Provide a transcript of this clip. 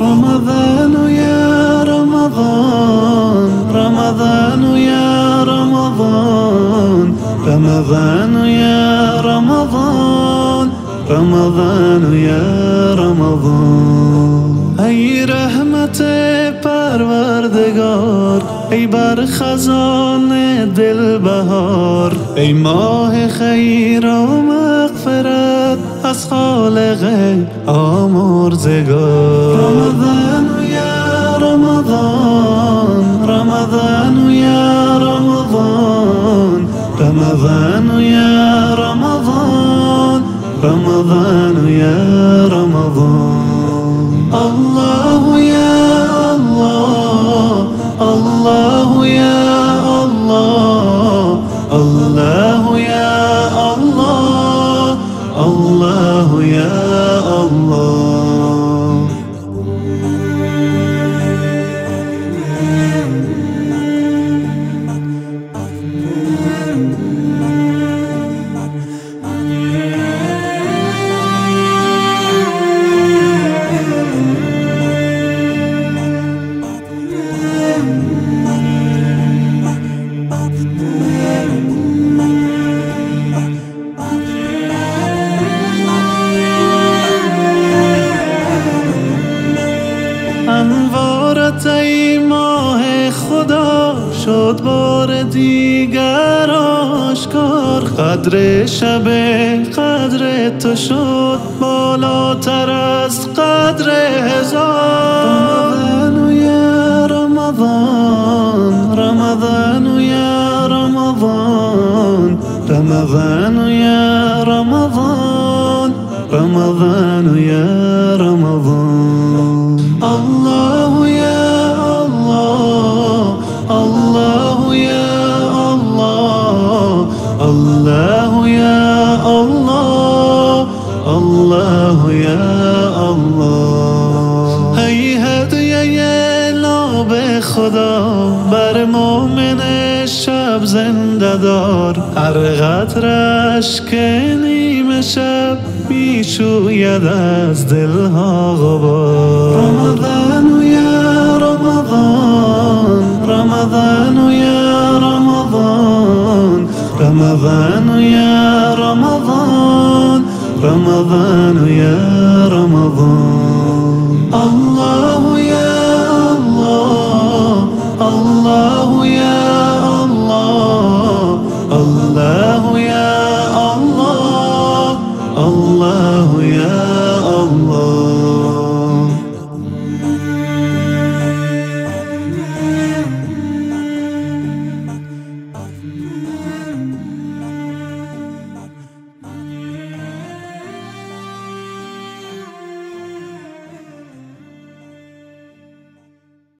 رمضان يا رمضان رمضان يا رمضان رمضان يا رمضان رمضان يا رمضان ای بر خزان دل بهار ای ماه خیر و مغفرت از خالق آمرزگار. رمضان یا رمضان رمضان یا رمضان رمضان یا رمضان رمضان یا رمضان. الله يا الله. شد بار دیگر آشکار. قدر شب قدر تو شد بالاتر از قدر هزار. رمضان یا رمضان رمضان یا رمضان. رمضان یا رمضان. رمضان یا رمضان. الله يا الله الله يا الله ای هدیه لاب خدا بر مؤمن شب زنده دار هر قطرش که نیمه شب می‌شوید از دلها غبار رمضان رمضان یا رمضان رمضان یا رمضان